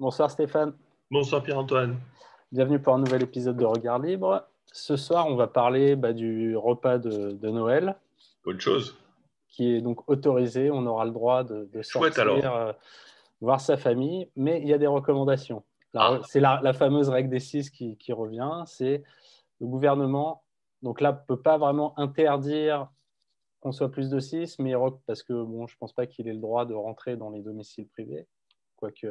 Bonsoir Stéphane. Bonsoir Pierre-Antoine. Bienvenue pour un nouvel épisode de Regard Libre. Ce soir, on va parler bah, du repas de, Noël. Bonne chose. Qui est donc autorisé. On aura le droit de, sortir, euh, voir sa famille. Mais il y a des recommandations. Ah. C'est la, fameuse règle des six qui, revient. C'est le gouvernement. Donc là, ne peut pas vraiment interdire qu'on soit plus de six, mais parce que bon, je ne pense pas qu'il ait le droit de rentrer dans les domiciles privés. Quoique,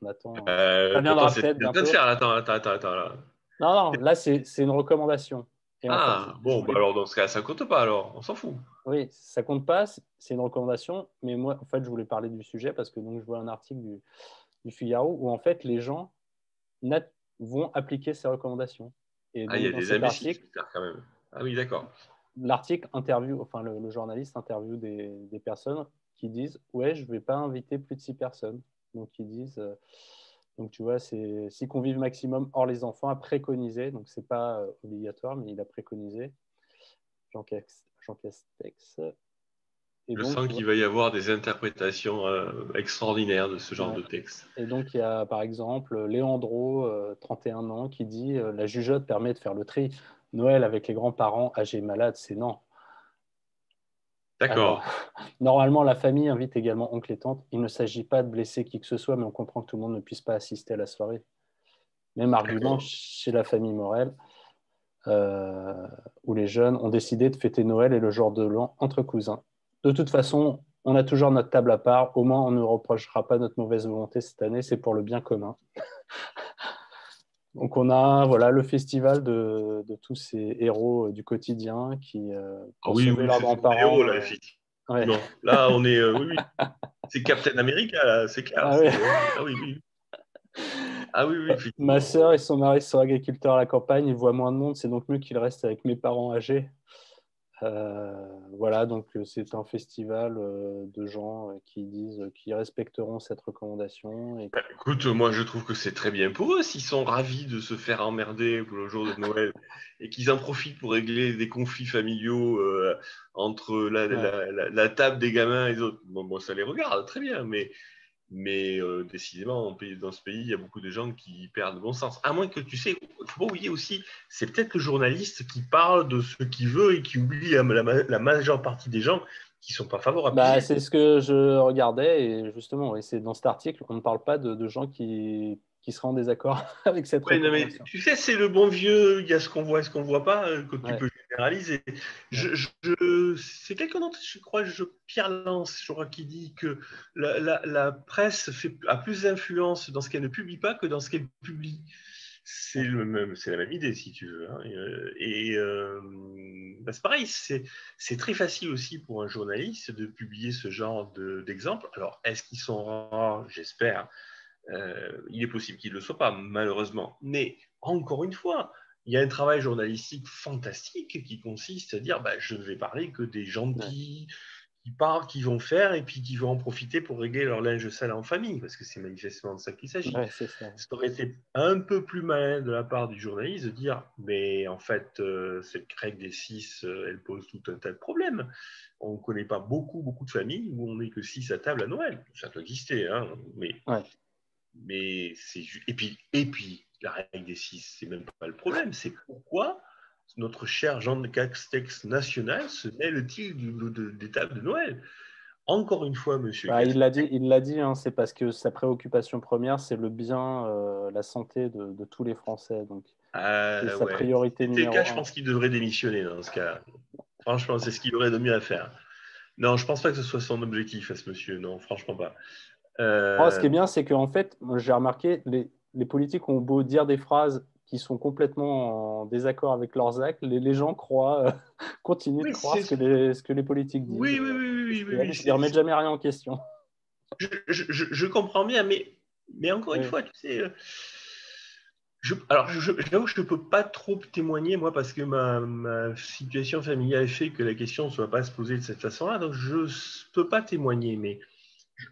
on attend. Euh, ça viendra peut-être faire. Attends, attends, attends. Là. Non, non, là, c'est une recommandation. ah, bon, bah alors dans ce cas, ça compte pas alors, on s'en fout. Oui, ça compte pas, c'est une recommandation, mais moi, en fait, je voulais parler du sujet parce que donc, je vois un article du, du Figaro où en fait, les gens vont appliquer ces recommandations. Et ah, il y a des amis quand même. Ah oui, d'accord. L'article interview, enfin, le, journaliste interview des, des, personnes qui disent Ouais, je ne vais pas inviter plus de six personnes. Donc, ils disent, euh, donc tu vois, c'est six convives maximum hors les enfants à préconiser. Donc, ce n'est pas euh, obligatoire, mais il a préconisé. Jean, Castex. Et Je sens qu'il va y avoir des interprétations euh, extraordinaires de ce genre de texte. Et donc, il y a par exemple Léandro, 31 ans, qui dit La jugeote permet de faire le tri. Noël avec les grands-parents âgés malades, c'est non. D'accord. Normalement, la famille invite également oncle et tante. Il ne s'agit pas de blesser qui que ce soit, mais on comprend que tout le monde ne puisse pas assister à la soirée. Même argument chez la famille Morel, euh, où les jeunes ont décidé de fêter Noël et le jour de l'an entre cousins. De toute façon, on a toujours notre table à part. Au moins, on ne reprochera pas notre mauvaise volonté cette année. C'est pour le bien commun. Donc on a voilà le festival de, tous ces héros euh, du quotidien qui euh, ah oui, oui, leurs grands-parents. Là, euh, non, là on est oui, oui. c'est Captain America c'est clair. Ah, ah, oui. oui, Ah oui, oui. Ma sœur et son mari sont agriculteurs à la campagne, ils voient moins de monde, c'est donc mieux qu'ils restent avec mes parents âgés. Euh, voilà, donc euh, c'est un festival euh, de gens qui disent qu'ils respecteront cette recommandation. Et... Bah, écoute, moi je trouve que c'est très bien pour eux s'ils sont ravis de se faire emmerder pour le jour de Noël et qu'ils en profitent pour régler des conflits familiaux entre la, table des gamins et les autres. Bon, moi ça les regarde, très bien, mais mais euh, décidément, dans ce pays, il y a beaucoup de gens qui perdent le bon sens. À moins que tu sais, il faut pas oublier aussi, c'est peut-être le journaliste qui parle de ce qu'il veut et qui oublie la, majeure partie des gens qui ne sont pas favorables. Bah, c'est ce que je regardais et justement, et c'est dans cet article, on ne parle pas de, gens qui, qui seraient en désaccord avec cette ouais, Tu sais, c'est le bon vieux, il y a ce qu'on voit et ce qu'on ne voit pas, euh, que tu peux généraliser. Je, c'est quelqu'un d'autre, je crois, je, Pierre Lance, je crois, qui dit que la, presse fait, a plus d'influence dans ce qu'elle ne publie pas que dans ce qu'elle publie. C'est le même, c'est la même idée si tu veux. Hein. Et euh, bah, c'est pareil, c'est, très facile aussi pour un journaliste de publier ce genre d'exemples. Alors, est-ce qu'ils sont rares? J'espère. Euh, il est possible qu'il ne le soit pas, malheureusement. Mais encore une fois, il y a un travail journalistique fantastique qui consiste à dire bah, je ne vais parler que des gentils qui parlent, qui vont faire et puis qui vont en profiter pour régler leur linge sale en famille, parce que c'est manifestement de ça qu'il s'agit. ça. aurait été un peu plus malin de la part du journaliste de dire mais en fait, euh, cette règle des six, euh, elle pose tout un tas de problèmes. On ne connaît pas beaucoup, beaucoup de familles où on n'est que six à table à Noël. Ça peut exister, hein, mais. Mais c'est et puis et puis la règle des six, c'est même pas le problème, c'est pourquoi notre cher Jean de Castex national se mêle-t-il des tables de Noël encore une fois, monsieur. Bah, il l'a dit, il l'a dit. Hein, c'est parce que sa préoccupation première, c'est le bien, euh, la santé de, tous les Français. Donc, ah, c'est sa priorité numéro cas, Je pense qu'il devrait démissionner dans ce cas. Franchement, c'est ce qu'il aurait de mieux à faire. Non, je pense pas que ce soit son objectif à ce monsieur. Non, franchement pas. Euh... ce qui est bien, c'est qu'en fait, j'ai remarqué, les, les politiques ont beau dire des phrases qui sont complètement en désaccord avec leurs actes, les, gens croient, euh, continuent de croire ce que, les, ce que, les, politiques disent. Oui, oui, oui. oui, ils ne remettent jamais rien en question. Je, comprends bien, mais, mais encore une fois, tu sais, euh, je, alors j'avoue que je ne peux pas trop témoigner, moi, parce que ma, ma, situation familiale fait que la question ne soit pas se poser de cette façon-là, donc je ne peux pas témoigner, mais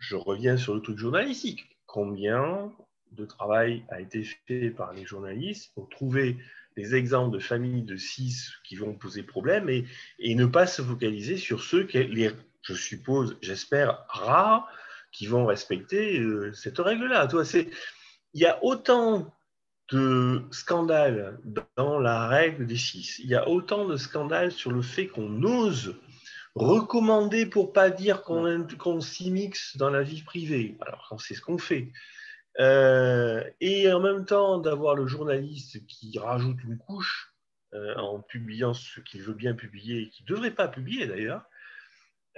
je reviens sur le truc journalistique. Combien de travail a été fait par les journalistes pour trouver des exemples de familles de six qui vont poser problème et, et ne pas se focaliser sur ceux qui, les, je suppose, j'espère, rares, qui vont respecter euh, cette règle-là. Il y a autant de scandales dans la règle des six, il y a autant de scandales sur le fait qu'on ose recommander pour pas dire qu'on s'y mixe dans la vie privée, alors quand c'est ce qu'on fait. Euh, et en même temps d'avoir le journaliste qui rajoute une couche euh, en publiant ce qu'il veut bien publier et qui ne devrait pas publier d'ailleurs,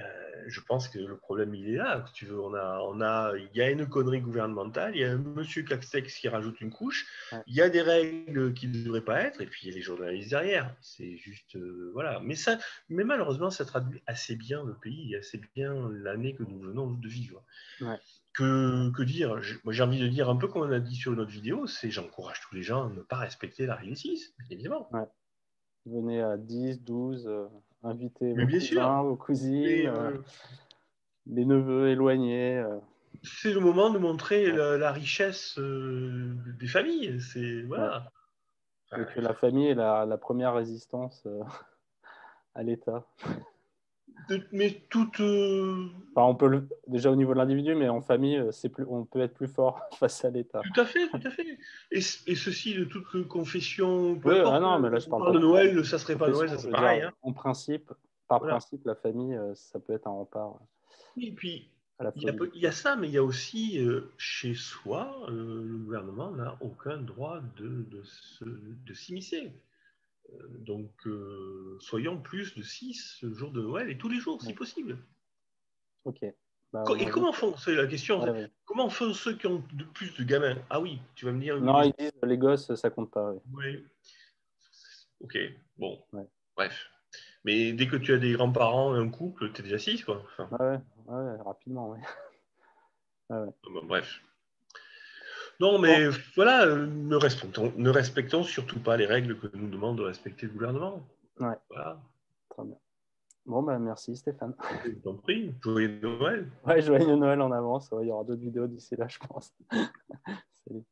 euh, je pense que le problème, il est là. tu veux, on a, on a, il y a une connerie gouvernementale, il y a un monsieur Castex qui rajoute une couche, il y a des règles qui ne devraient pas être, et puis il y a les journalistes derrière. C'est juste, euh, voilà. Mais ça, mais malheureusement, ça traduit assez bien le pays, assez bien l'année que nous venons de vivre. Que, que, dire Moi, j'ai envie de dire un peu comme on a dit sur notre vidéo, c'est j'encourage tous les gens à ne pas respecter la règle 6, évidemment. Venez à 10, 12 inviter vos bien cousins, vos cousines, euh, les neveux éloignés. Euh. C'est le moment de montrer la, richesse euh, des familles. C'est voilà. que la famille est la, la première résistance à l'État mais toute. Euh, on peut déjà au niveau de l'individu, mais en famille, euh, c'est plus, on peut être plus fort face à l'État. Tout à fait, tout à fait. Et, ceci de toute confession. Oui, ah non, mais là je parle de Noël, ça serait pas Noël, ça serait pareil. Hein. En principe, par principe, la famille, euh, ça peut être un rempart. Et puis, il y, a, ça, mais il y a aussi chez soi, le gouvernement n'a aucun droit de, de s'immiscer. Donc, soyons plus de 6 jours de Noël et tous les jours, si possible. Ok. Bah, et comment font, c'est la question, comment font ceux qui ont de plus de gamins? Ah oui, tu vas me dire. Non, ils disent les gosses, ça compte pas. Oui. Ok, bon. Bref. Mais dès que tu as des grands-parents et un couple, tu es déjà 6, quoi. ouais, ouais, rapidement, ouais. bref. Non, mais voilà, ne respectons, ne respectons surtout pas les règles que nous demande de respecter le gouvernement. Ouais. Voilà. Très bien. Bon, ben merci Stéphane. Je t'en prie. Joyeux Noël. Ouais, joyeux Noël en avance. il y aura d'autres vidéos d'ici là, je pense. Salut.